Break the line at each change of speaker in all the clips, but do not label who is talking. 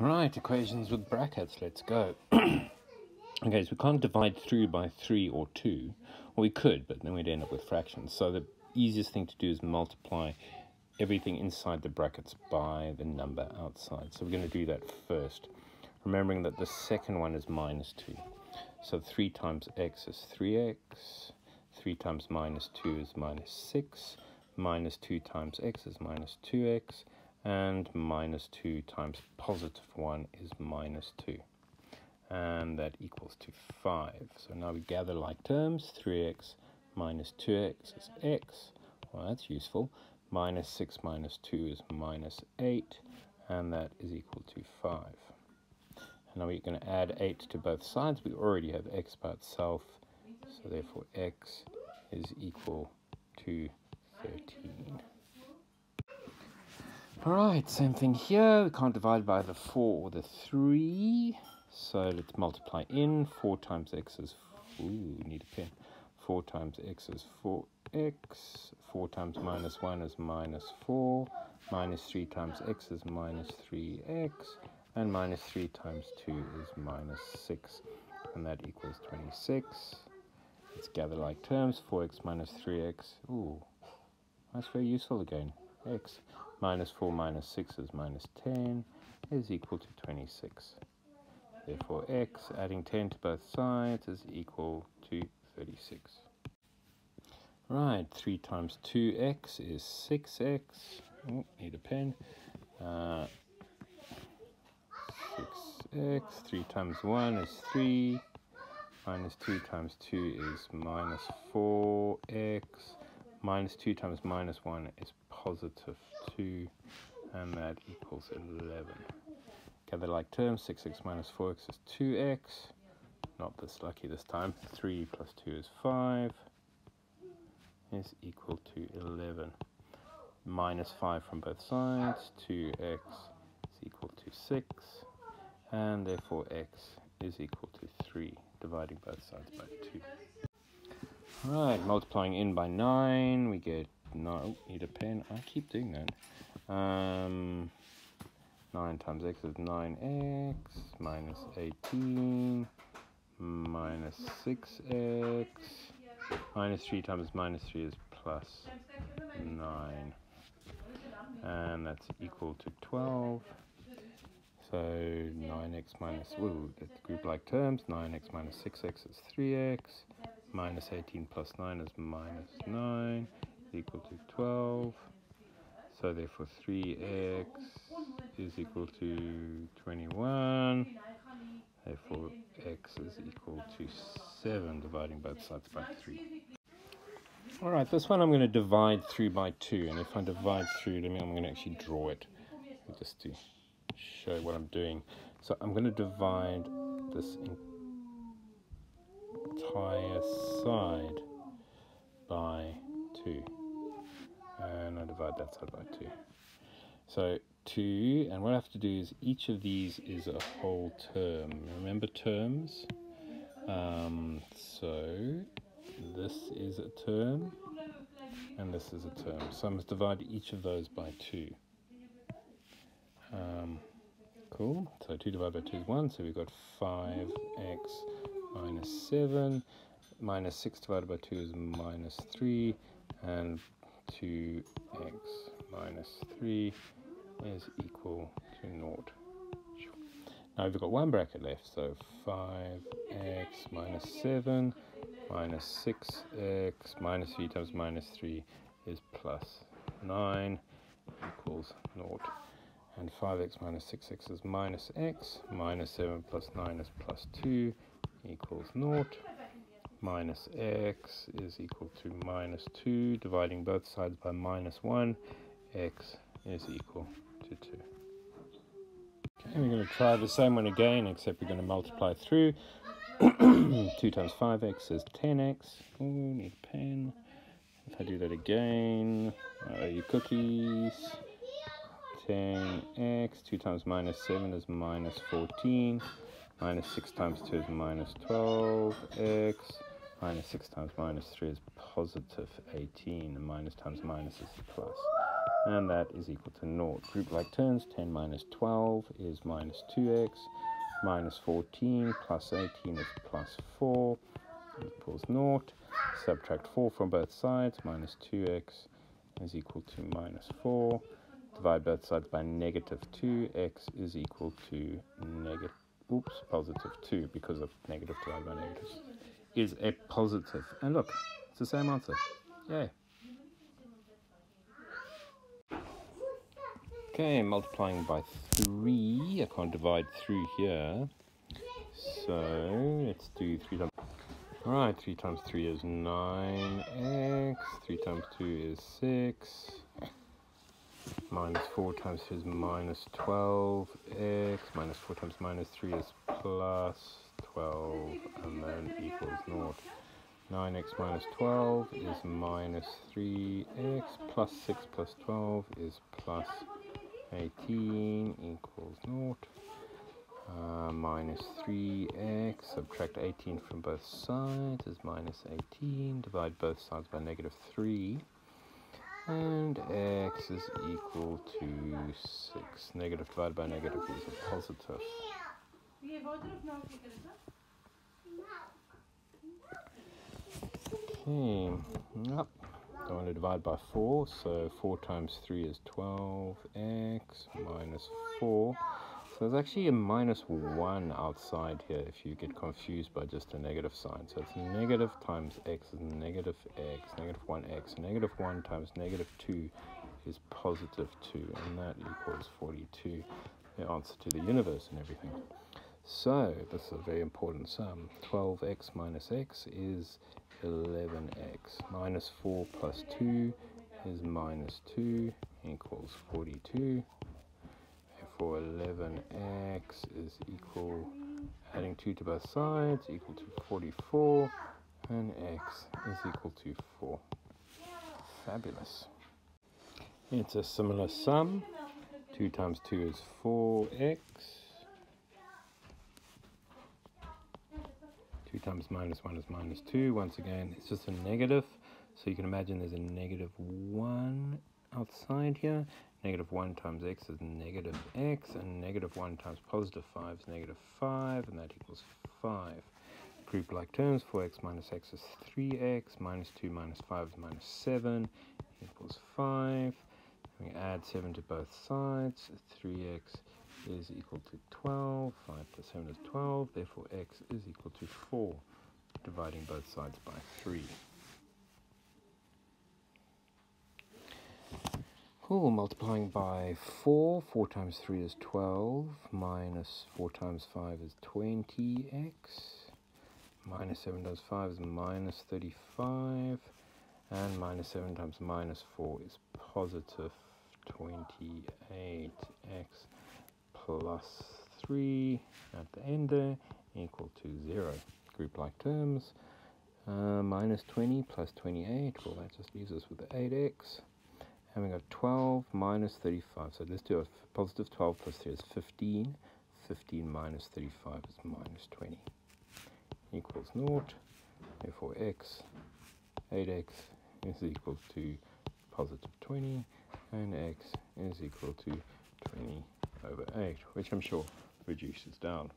Right, equations with brackets, let's go. okay, so we can't divide through by 3 or 2. Well, we could, but then we'd end up with fractions. So the easiest thing to do is multiply everything inside the brackets by the number outside. So we're going to do that first, remembering that the second one is minus 2. So 3 times x is 3x, 3 times minus 2 is minus 6, minus 2 times x is minus 2x, and minus 2 times positive 1 is minus 2 and that equals to 5 so now we gather like terms. 3x minus 2x is x. Well that's useful. Minus 6 minus 2 is minus 8 and that is equal to 5 and now we're going to add 8 to both sides. We already have x by itself so therefore x is equal to 13 Alright, same thing here. We can't divide by the 4 or the 3. So let's multiply in. 4 times x is... Ooh, need a pen. 4 times x is 4x. 4 times minus 1 is minus 4. Minus 3 times x is minus 3x. And minus 3 times 2 is minus 6. And that equals 26. Let's gather like terms. 4x minus 3x. Ooh, that's very useful again. x minus 4 minus 6 is minus 10 is equal to 26. Therefore, x adding 10 to both sides is equal to 36. Right, 3 times 2x is 6x. Oh, need a pen. Uh, 6x. 3 times 1 is 3. Minus 2 times 2 is minus 4x. Minus 2 times minus 1 is positive 2, and that equals 11. Gather like terms, 6x minus 4x is 2x. Not this lucky this time. 3 plus 2 is 5 is equal to 11. Minus 5 from both sides, 2x is equal to 6, and therefore x is equal to 3, dividing both sides by 2. Alright, multiplying in by 9, we get no, need a pen. I keep doing that. Um, 9 times x is 9x minus 18 minus 6x minus 3 times minus 3 is plus 9 and that's equal to 12 so 9x minus, ooh, let's group like terms, 9x minus 6x is 3x, minus 18 plus 9 is minus 9, equal to 12. So therefore 3x is equal to 21. Therefore x is equal to 7, dividing both sides by 3. Alright, this one I'm going to divide through by 2. And if I divide through, let me, I'm going to actually draw it just to show what I'm doing. So I'm going to divide this entire side by 2 and I divide that side by 2. So 2, and what I have to do is each of these is a whole term. Remember terms? Um, so this is a term, and this is a term. So I must divide each of those by 2. Um, cool. So 2 divided by 2 is 1, so we've got 5x minus 7. Minus 6 divided by 2 is minus 3, and 2x minus 3 is equal to naught. Now we've got one bracket left, so 5x minus 7 minus 6x minus 3 times minus 3 is plus 9 equals naught. And 5x minus 6x is minus x, minus 7 plus 9 is plus 2 equals naught minus x is equal to minus 2, dividing both sides by minus 1, x is equal to 2. Okay, we're going to try the same one again, except we're going to multiply through. 2 times 5x is 10x. Oh, need a pen. If I do that again, uh, your cookies. 10x, 2 times minus 7 is minus 14. Minus 6 times 2 is minus 12x. Minus 6 times minus 3 is positive 18, and minus times minus is plus. and that is equal to naught. Group like terms, 10 minus 12 is minus 2x, minus 14 plus 18 is plus 4 equals naught. Subtract 4 from both sides, minus 2x is equal to minus 4. Divide both sides by negative 2, x is equal to negative, oops, positive 2 because of negative divided by negative is a positive. And look, it's the same answer. Yay. Okay, multiplying by 3. I can't divide through here. So let's do 3 times. Alright, 3 times 3 is 9x. 3 times 2 is 6. Minus 4 times 2 is minus 12x. Minus 4 times minus 3 is plus 12. And then equals naught. 9x minus 12 is minus 3x. Plus 6 plus 12 is plus 18 equals naught. Uh, minus 3x, subtract 18 from both sides is minus 18, divide both sides by negative 3, and x is equal to 6. Negative divided by negative is a positive. Okay, hmm. yep. I want to divide by 4, so 4 times 3 is 12x minus 4. So there's actually a minus 1 outside here if you get confused by just a negative sign. So it's negative times x is negative x, negative 1x. Negative 1 times negative 2 is positive 2, and that equals 42, the answer to the universe and everything. So this is a very important sum. 12x minus x is 11x. Minus 4 plus 2 is minus 2 equals 42. Therefore 11x is equal, adding 2 to both sides, equal to 44. And x is equal to 4. Fabulous. It's a similar sum. 2 times 2 is 4x. 2 times minus 1 is minus 2. Once again, it's just a negative. So you can imagine there's a negative 1 outside here. Negative 1 times x is negative x, and negative 1 times positive 5 is negative 5, and that equals 5. Group like terms, 4x minus x is 3x, minus 2 minus 5 is minus 7, equals 5. We add 7 to both sides, 3x is equal to 12. 5 plus 7 is 12. Therefore, x is equal to 4, dividing both sides by 3. Cool, multiplying by 4. 4 times 3 is 12. Minus 4 times 5 is 20x. Minus 7 times 5 is minus 35. And minus 7 times minus 4 is positive 28x plus 3 at the end there equal to 0. Group like terms. Uh, minus 20 plus 28, well that just leaves us with the 8x. And we got 12 minus 35. So let's do a positive 12 plus 3 is 15. 15 minus 35 is minus 20. Equals naught. Therefore x, 8x is equal to positive 20. And x is equal to 20 over 8, which I'm sure reduces down.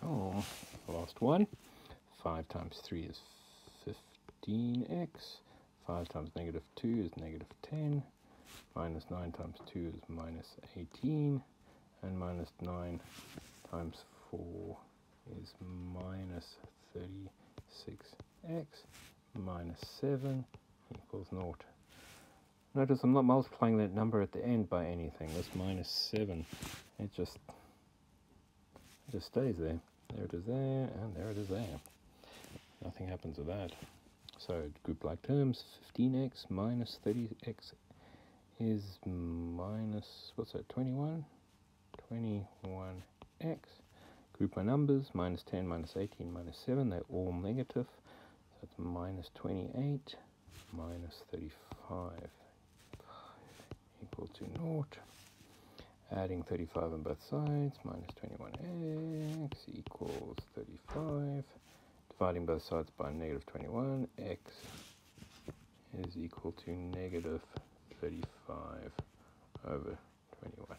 Cool. Last one. 5 times 3 is 15x. 5 times negative 2 is negative 10. Minus 9 times 2 is minus 18. And minus 9 times 4 is minus 36x. Minus 7 equals naught. Notice I'm not multiplying that number at the end by anything. This minus 7, it just, it just stays there. There it is there, and there it is there. Nothing happens to that. So group like terms, 15x minus 30x is minus, what's that, 21? 21x. Group my numbers, minus 10, minus 18, minus 7, they're all negative. So it's minus 28, minus 35 equal to naught. Adding 35 on both sides, minus 21x equals 35. Dividing both sides by negative 21, x is equal to negative 35 over 21.